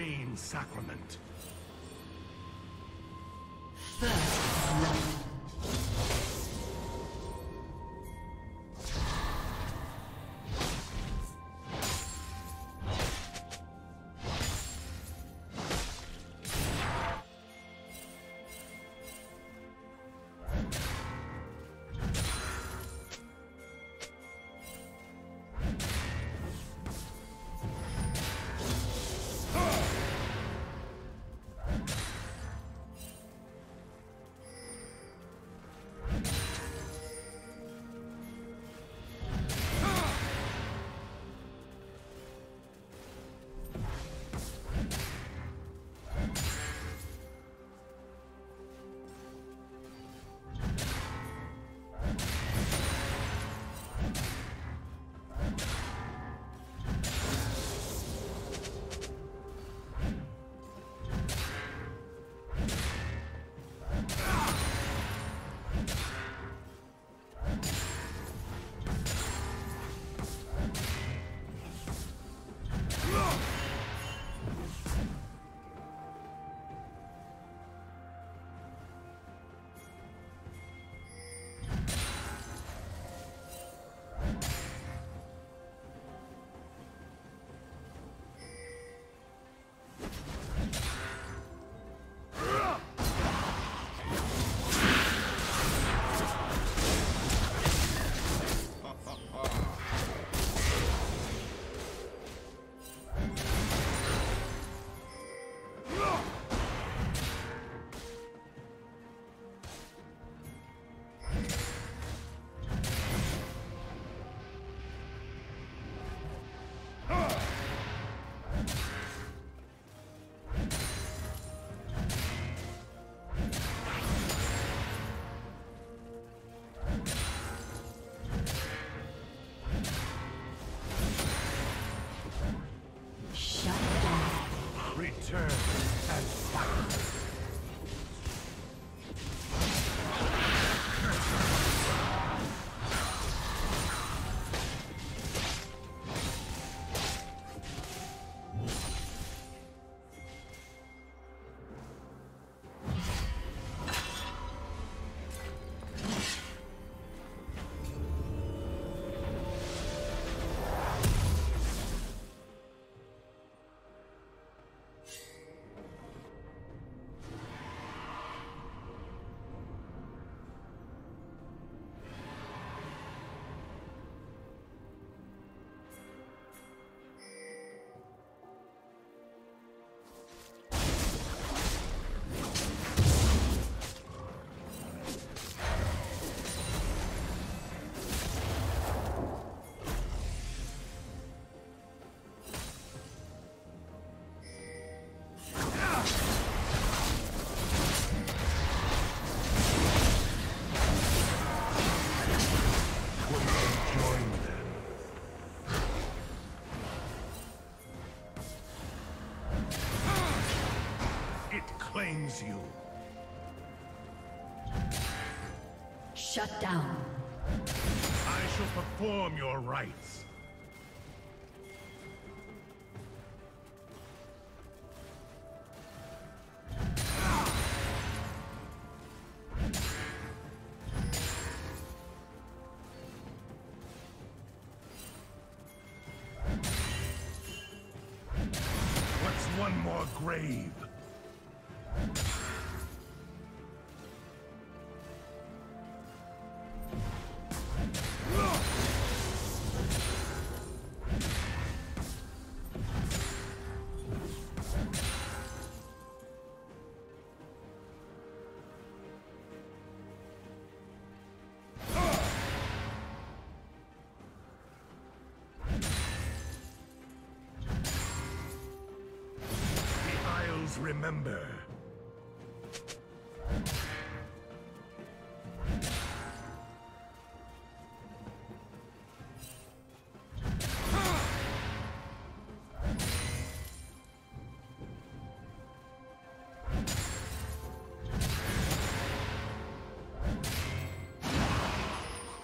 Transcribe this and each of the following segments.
profane sacrament. Shut down. I shall perform your rites. What's one more grave?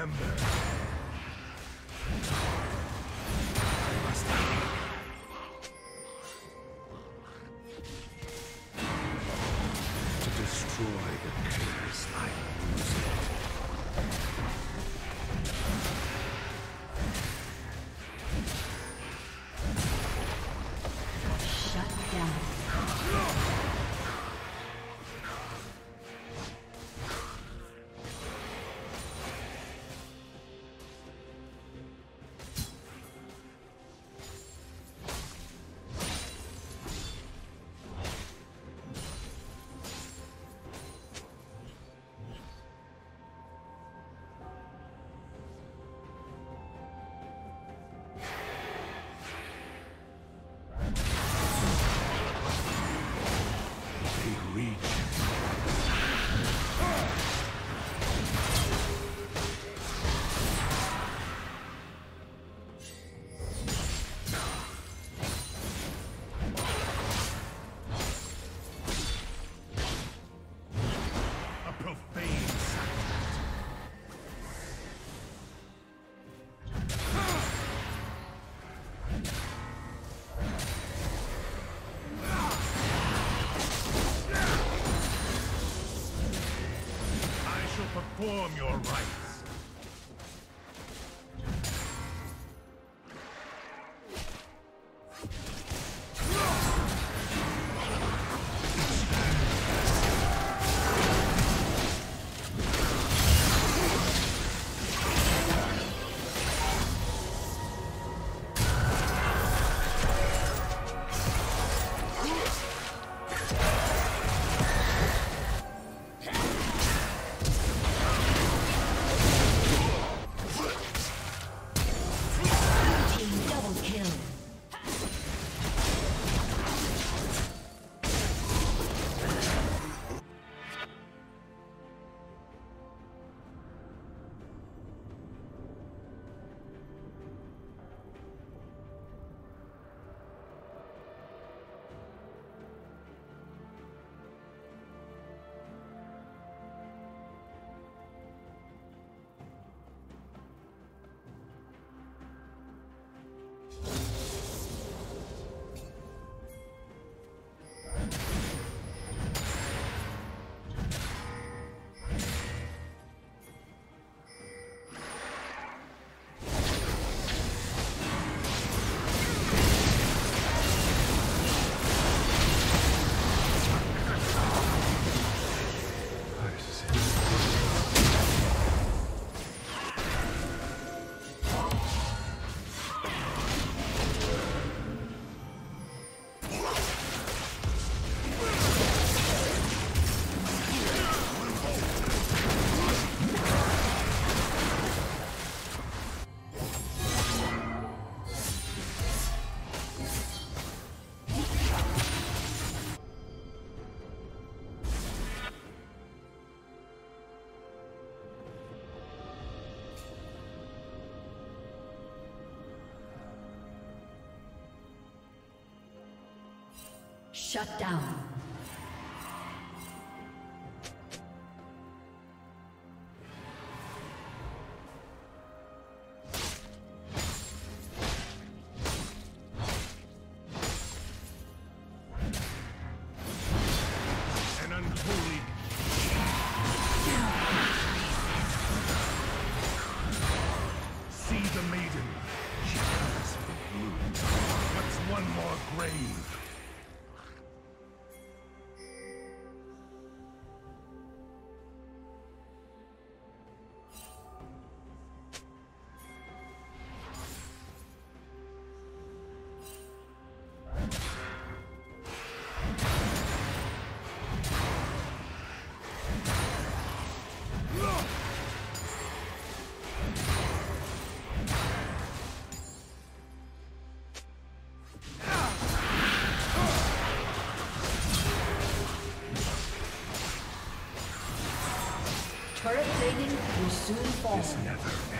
Remember. Perform Shut down. Turret plating will soon fall. This never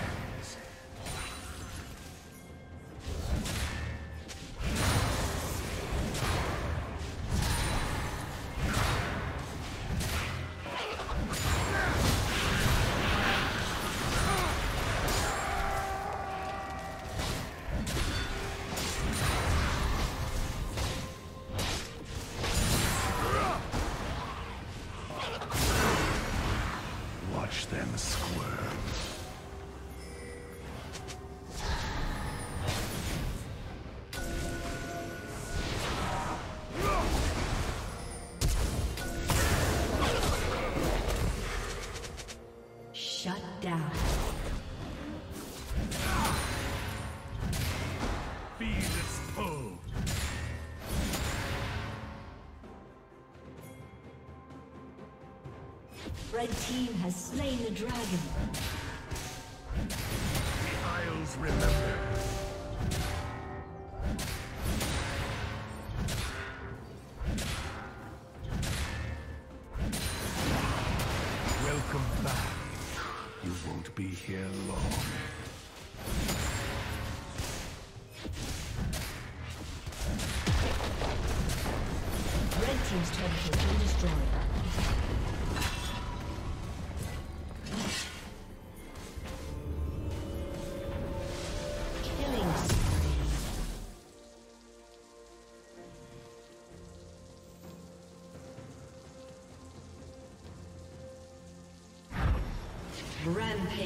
Red team has slain the dragon. The Isles remember. Welcome back. You won't be here long. Red Team's turret has been destroyed.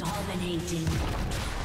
One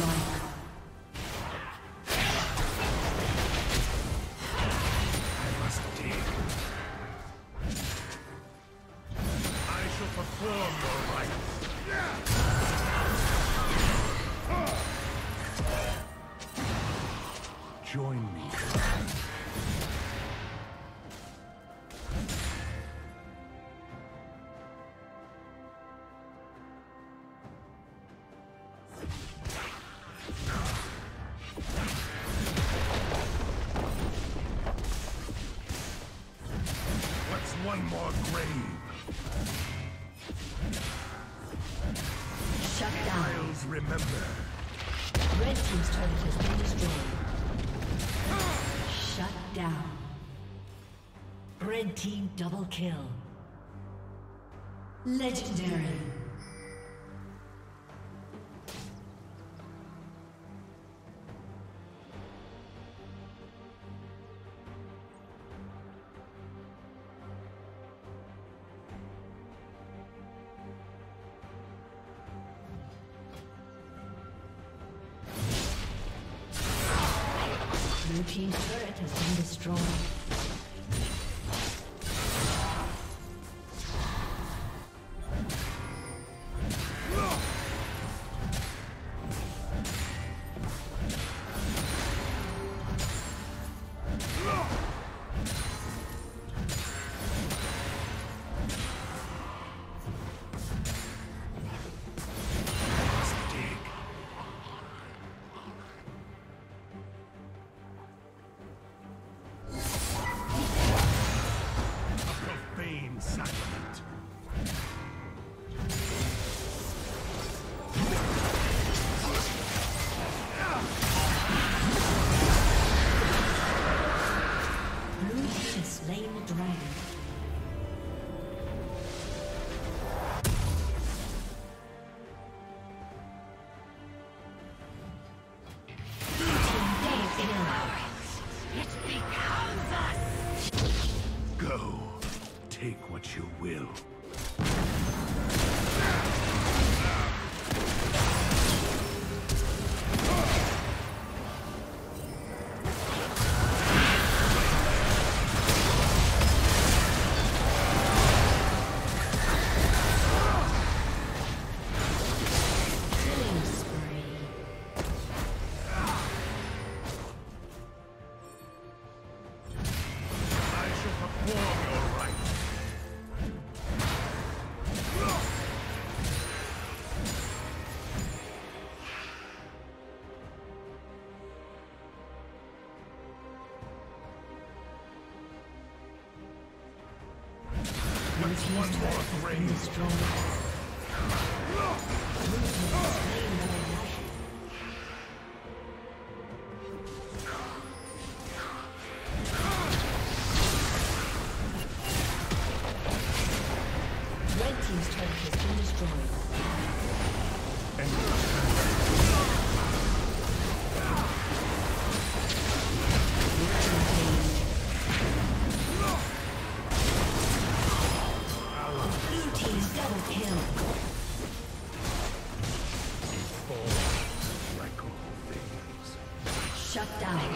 life. down. Red team double kill. Legendary. Take what you will. One more grave. Shut down.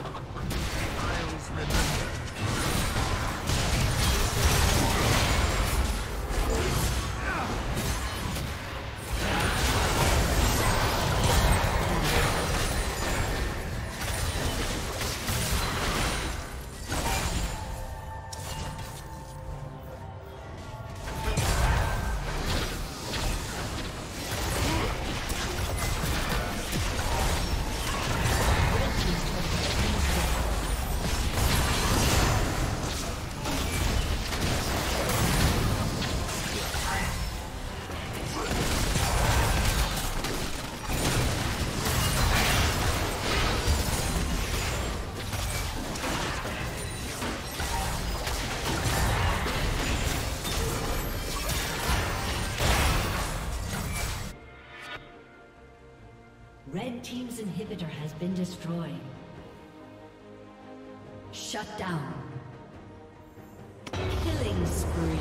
team's inhibitor has been destroyed. Shut down. Killing spree.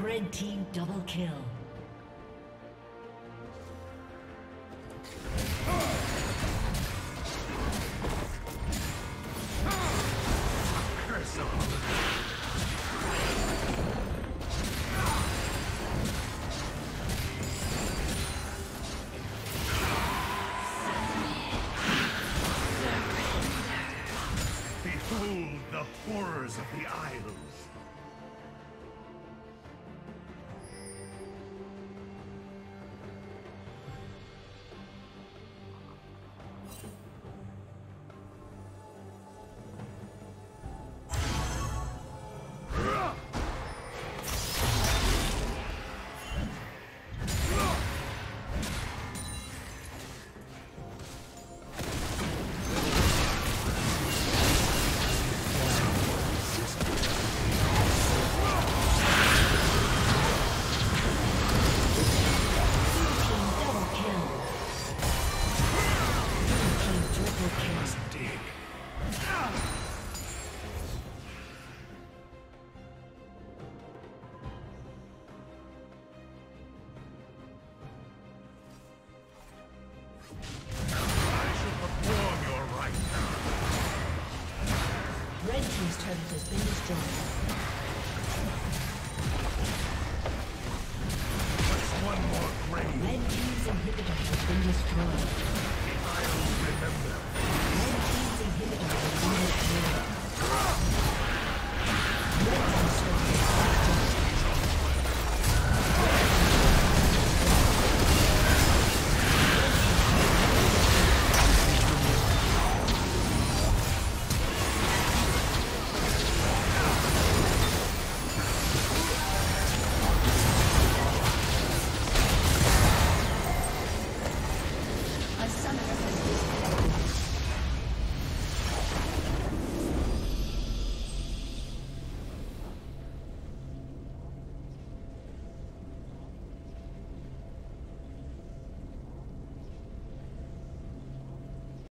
Red team double kill.